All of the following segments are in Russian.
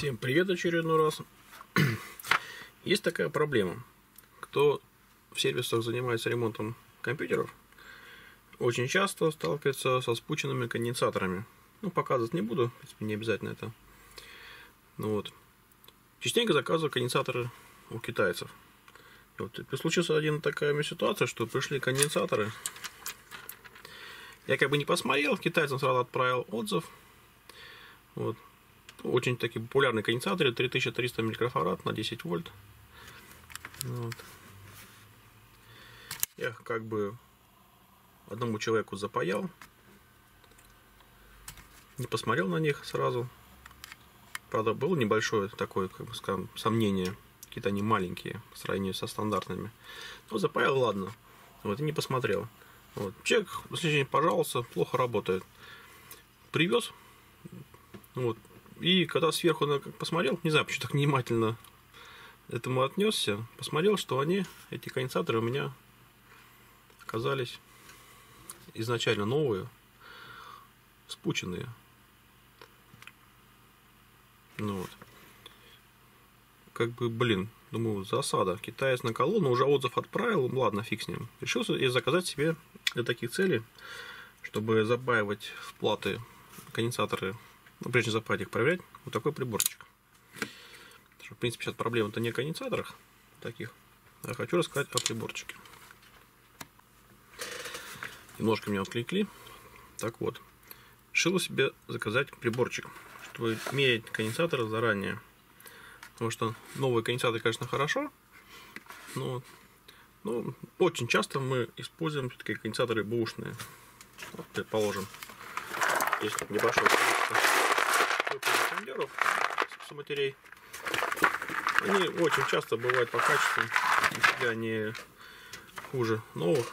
Всем привет очередной раз. Есть такая проблема. Кто в сервисах занимается ремонтом компьютеров, очень часто сталкивается со спученными конденсаторами. Ну, показывать не буду, в принципе, не обязательно это. Ну вот. Частенько заказываю конденсаторы у китайцев. И вот и случилась один такая ситуация, что пришли конденсаторы. Я как бы не посмотрел, китайцам сразу отправил отзыв. Вот. Очень такие популярные конденсаторы, 3300 микрофарад на 10 вольт. Вот. Я как бы одному человеку запаял. Не посмотрел на них сразу. Правда, было небольшое такое, как бы скажем, сомнение. Какие-то они маленькие по сравнению со стандартными. Ну, запаял, ладно. Вот, и не посмотрел. Вот. Человек, в пожалуйста, плохо работает. Привез. Вот. И когда сверху на, посмотрел, не знаю, почему так внимательно этому отнесся, посмотрел, что они, эти конденсаторы у меня оказались изначально новые, спученные. Ну вот. Как бы, блин, думаю, засада. Китаец на колонну, уже отзыв отправил, ладно, фиг с ним. Решил я заказать себе для таких целей, чтобы забаивать вплаты конденсаторы, ну, прежде чем их, проверять, вот такой приборчик. В принципе, сейчас проблема-то не в конденсаторах таких, а хочу рассказать о приборчике. Немножко меня отвлекли. Так вот, решил себе заказать приборчик, чтобы мерять конденсаторы заранее. Потому что новые конденсаторы, конечно, хорошо, но ну, очень часто мы используем все-таки конденсаторы бушные. Вот, предположим, здесь небольшое с матерей. Они очень часто бывают по качеству, если они хуже новых.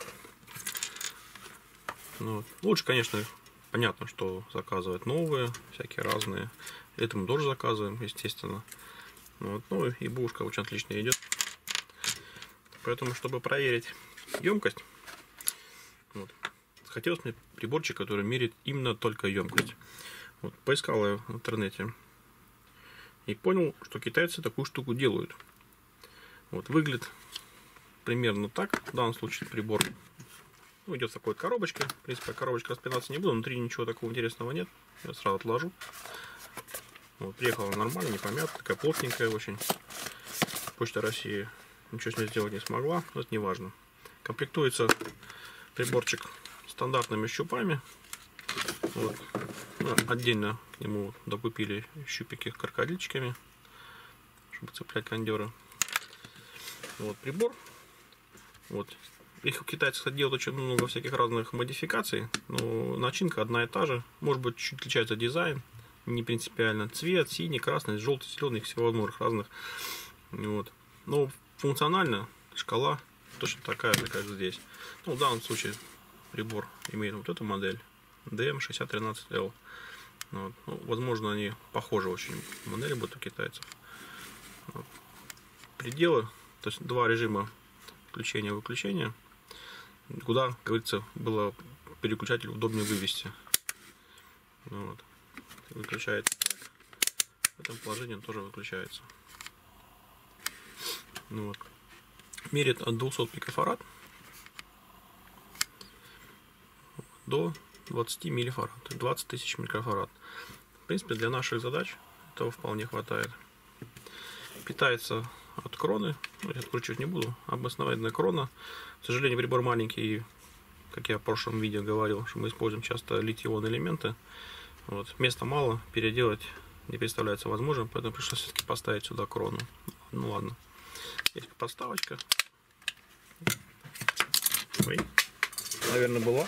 Ну, лучше, конечно, понятно, что заказывать новые, всякие разные. Это мы тоже заказываем, естественно. Вот. Ну и бушка очень отлично идет. Поэтому, чтобы проверить емкость, вот, хотелось мне приборчик, который меряет именно только емкость. Вот, поискал я в интернете и понял, что китайцы такую штуку делают. Вот, выглядит примерно так. В данном случае прибор ну, идет в такой коробочке. В принципе, коробочка распинаться не буду. Внутри ничего такого интересного нет. Я сразу отложу. Вот, приехала нормально, не помята, такая плотненькая очень. Почта России ничего с ней сделать не смогла, но это не важно. Комплектуется приборчик стандартными щупами. Вот. Отдельно к нему докупили щупики крокодильчиками, чтобы цеплять кондеры. Вот прибор. Вот их у китайцев делают очень много всяких разных модификаций, но начинка одна и та же. Может быть, чуть отличается дизайн, не принципиально. Цвет, синий, красный, желтый, зеленый, всевозможных разных. Вот. Но функционально шкала точно такая же, как здесь. Ну, в данном случае прибор имеет вот эту модель DM6013L. Вот. Ну, возможно, они похожи очень модели будут у китайцев. Вот. Пределы, то есть два режима включения-выключения куда, как говорится, было переключатель удобнее вывести. Ну, вот. Выключается так. В этом положении он тоже выключается. Ну, вот. Мерит от 200 пикофарад до 20 миллифарад, 20 тысяч микрофарад. В принципе, для наших задач этого вполне хватает. Питается от кроны. Ну, я откручивать не буду. Обосновательная крона. К сожалению, прибор маленький. Как я в прошлом видео говорил, что мы используем часто литий-ион элементы. Вот. Места мало, переделать не представляется возможным, поэтому пришлось все-таки поставить сюда крону. Ну ладно. Есть подставочка. Ой. Наверное, была.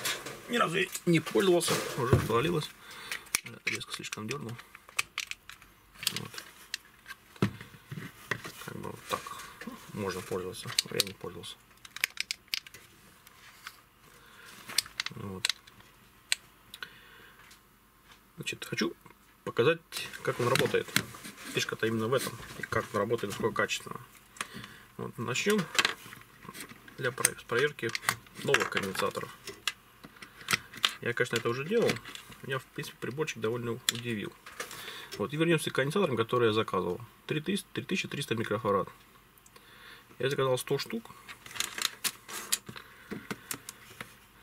Ни разу не пользовался. Уже отвалилась. Резко слишком дернул. Вот как бы вот так можно пользоваться. Я не пользовался. Вот. Значит, хочу показать, как он работает. Фишка-то именно в этом. И как он работает, насколько качественно. Вот, начнем для проверки новых конденсаторов. Я, конечно, это уже делал. Меня, в принципе, приборчик довольно удивил. Вот, и вернемся к конденсаторам, которые я заказывал. 3000, 3300 микрофарад. Я заказал 100 штук.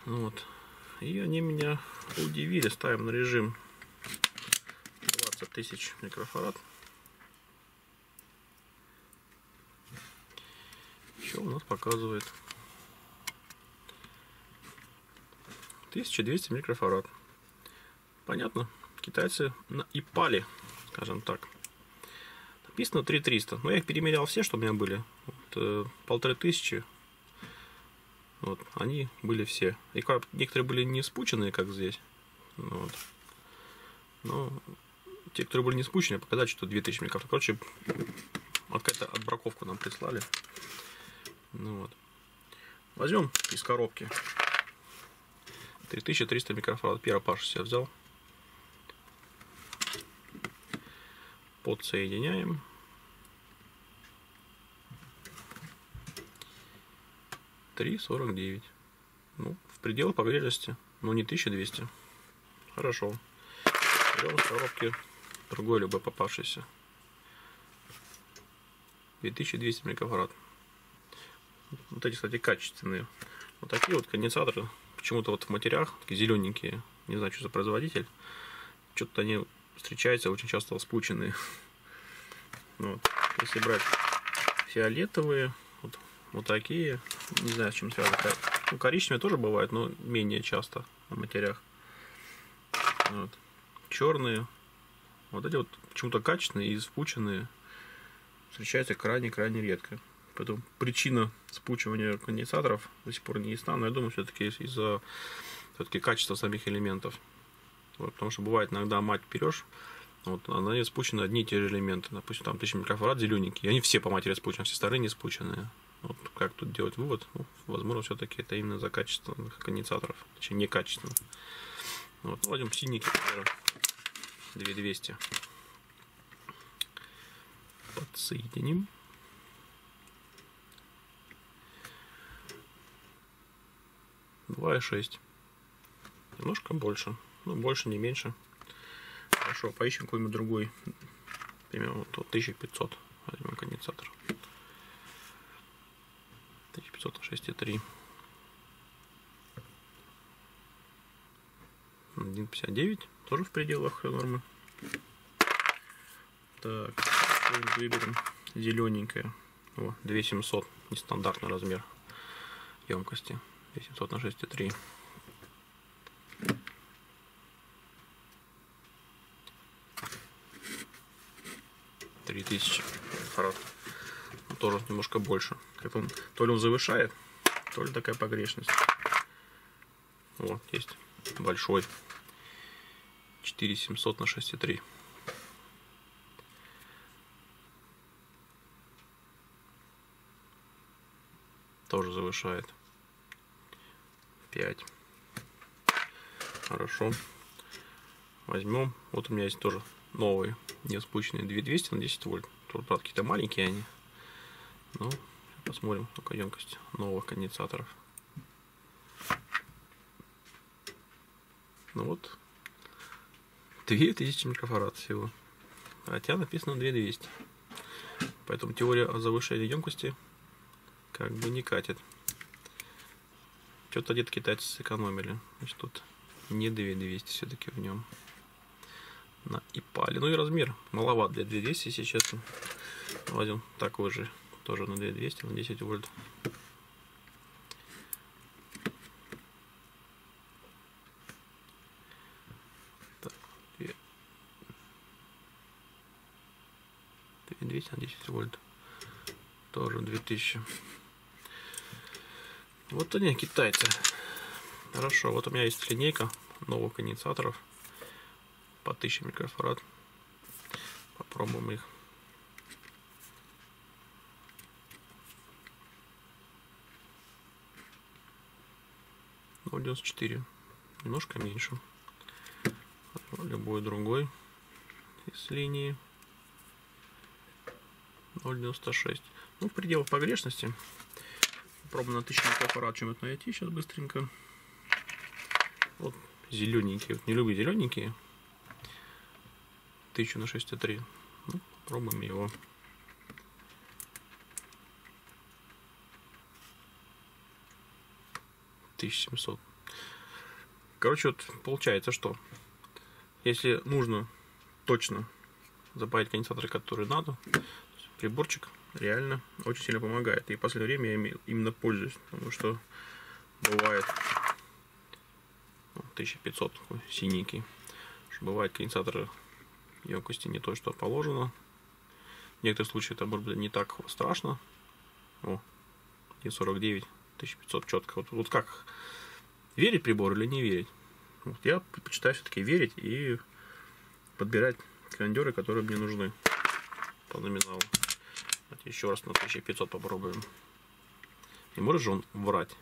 Вот. И они меня удивили. Ставим на режим 20 тысяч микрофарад. Что у нас показывает? 1200 микрофарад. Понятно? Китайцы на ипали, скажем так. Написано 3300. Но я их перемерял все, что у меня были. Вот, э, полторы тысячи. Вот, они были все. И некоторые были не спученные, как здесь. Вот. Но те, которые были не спущены, показать, что 2000 микрофарад. Короче, какая-то отбраковку нам прислали. Ну вот. Возьмем из коробки 3300 микрофарад. Первый паш себе взял. Подсоединяем. Три сорок девять. Ну, в пределах погрешности, но не 1200. Хорошо. Берем из коробки другой любой попавшийся. 2200 микрофарад. Вот эти, кстати, качественные. Вот такие вот конденсаторы. Почему-то вот в матерях, такие зелененькие. Не знаю, что за производитель. Что-то они встречаются очень часто вспученные. Вот. Если брать фиолетовые, вот, вот такие, не знаю, с чем связано. Ну, коричневые тоже бывают, но менее часто на матерях. Вот. Черные. Вот эти вот почему-то качественные и спученные встречаются крайне-крайне редко. Поэтому причина спучивания конденсаторов до сих пор не ясна, но я думаю, все-таки из-за все-таки качества самих элементов. Вот, потому что бывает иногда мать берешь, вот, она не спучены одни и те же элементы. Допустим, там 1000 микрофарад зелененькие, они все по матери спучены, все старые не спученные. Вот как тут делать вывод? Ну, возможно, все-таки это именно за качество конденсаторов, точнее, некачественно. Вот, ну, возьмем синенький, например, 2200. Подсоединим. Два и шесть. Немножко больше. Ну, больше, не меньше. Хорошо, поищем какой-нибудь другой. Примерно вот 1500. Возьмем конденсатор. 1500 на 6,3. 1,59. Тоже в пределах нормы. Так, выберем зелененькое. О, 2700. Нестандартный размер емкости. 2700 на 6,3. 3000 фарад. Тоже немножко больше. Как он, то ли он завышает, то ли такая погрешность. Вот, есть большой. 4700 на 6,3. Тоже завышает. 5. Хорошо. Возьмем. Вот у меня есть тоже новые, не спущенные 2200 на 10 вольт. Тут, правда, какие-то маленькие они. Ну, посмотрим, какая емкость новых конденсаторов. Ну вот, 2000 микрофарад всего. Хотя написано 2200. Поэтому теория о завышении емкости как бы не катит. Что-то где-то китайцы сэкономили. Значит, тут не 2200 все-таки в нем на ипале. Ну и размер маловат для 2200, если честно. Возьмем такой же, тоже на 2200, на 10 вольт. Так, 2200 на 10 вольт. Тоже 2000. Вот они, китайцы. Хорошо, вот у меня есть линейка новых конденсаторов по 1000 микрофарад. Попробуем их. Четыре. Немножко меньше. Любой другой из линии. 0,96. Ну, в пределах погрешности. Попробуем на 1000 микрофарад чем-то найти сейчас быстренько. Вот зелененькие. Вот не люблю зелененькие. 1000 на 6,3. Ну, пробуем его. Тысяча семьсот. Короче, вот получается, что если нужно точно запаять конденсаторы, которые надо, приборчик реально очень сильно помогает. И в последнее время я именно пользуюсь, потому что бывает 1500 такой синенький. Бывает конденсаторы емкости не то, что положено. В некоторых случаях это может быть не так страшно. О, 1.49, 1500 четко. Вот, вот как, верить прибору или не верить? Вот я предпочитаю все-таки верить и подбирать кондеры, которые мне нужны по номиналу. Давайте еще раз на 1500 попробуем. И может же он врать.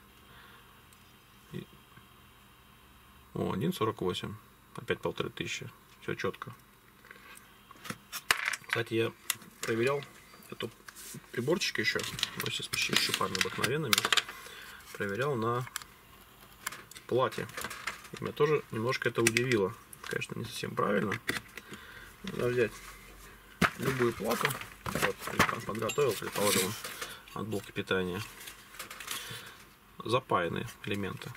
О, 1.48. Опять полторы тысячи. Все четко. Кстати, я проверял эту приборчик еще, ну, с щупами обыкновенными. Проверял на плате. И меня тоже немножко это удивило. Конечно, не совсем правильно. Надо взять любую плату. Вот, подготовил, предположим, от блока питания. Запаянные элементы.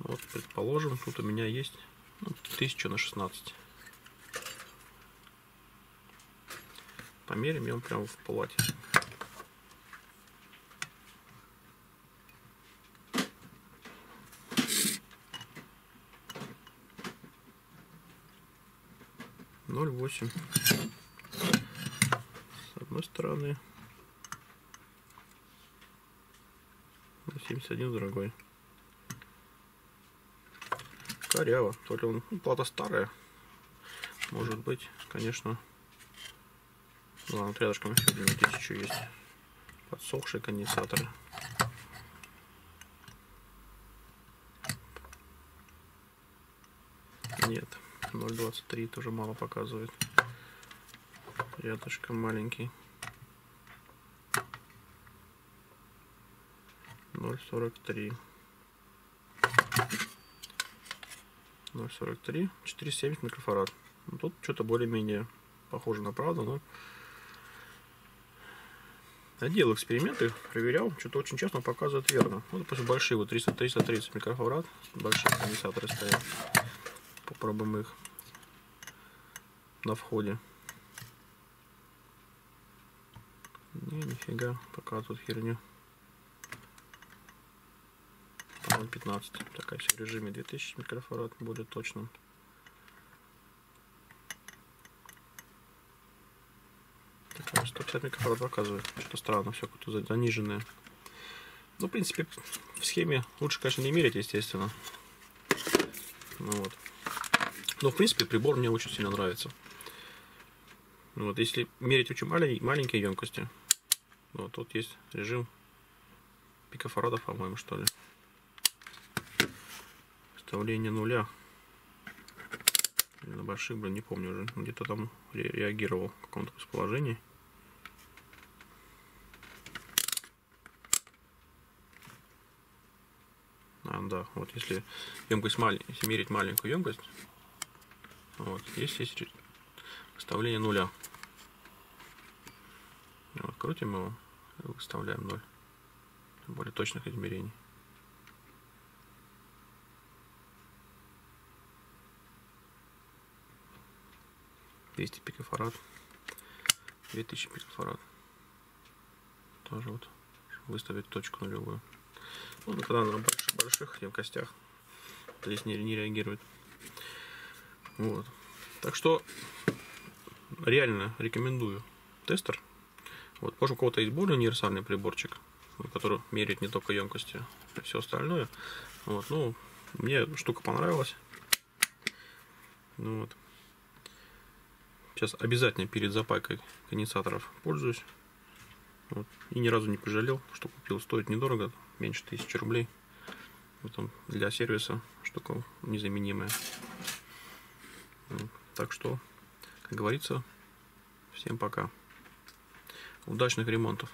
Вот, предположим, тут у меня есть ну, 1000 на 16. Померим его прямо в палате. Ноль восемь. Одной стороны. 71 с другой. Коряво. То ли он, ну, плата старая. Может быть, конечно. Ладно, рядышком еще один тысячу есть. Подсохшие конденсаторы. Нет, 0.23 тоже мало показывает. Рядышком маленький. 0.43. 0.43. 4,70 микрофарад. Ну, тут что-то более-менее похоже на правду, но я делал эксперименты, проверял, что-то очень часто показывает верно. Вот, допустим, большие, вот 300, 330 микрофарад, большие конденсаторы стоят. Попробуем их на входе. Не, нифига, показывают херню. По-моему, 15. Такая все в режиме 2000 микрофарад, более точным. Такая 150 микрофарад показывает. Что-то странно, все какое-то заниженное. Ну, в принципе, в схеме лучше, конечно, не мерить, естественно. Ну вот. Но, в принципе, прибор мне очень сильно нравится. Ну вот, если мерить очень маленькие, маленькие емкости, ну, вот тут есть режим пикофарадов, по-моему, что ли. Вставление нуля. На больших, блин, не помню уже. Где-то там реагировал в каком-то расположении. А, да, вот если емкость маленькая, если мерить маленькую емкость, вот, есть, есть выставление нуля. Вот, крутим его выставляем 0. Более точных измерений. Двести пикофарад. 2000 пикофарад. Тоже вот выставить точку нулевую. Ну, когда на больших, больших емкостях здесь не, не реагирует. Вот. Так что реально рекомендую тестер. Вот, может у кого-то есть более универсальный приборчик, который меряет не только емкости, а все остальное. Вот, ну, мне штука понравилась. Ну вот. Сейчас обязательно перед запайкой конденсаторов пользуюсь. Вот. И ни разу не пожалел, что купил. Стоит недорого, меньше тысячи рублей. Потом для сервиса штука незаменимая. Так что, как говорится, всем пока. Удачных ремонтов.